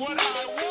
what I want.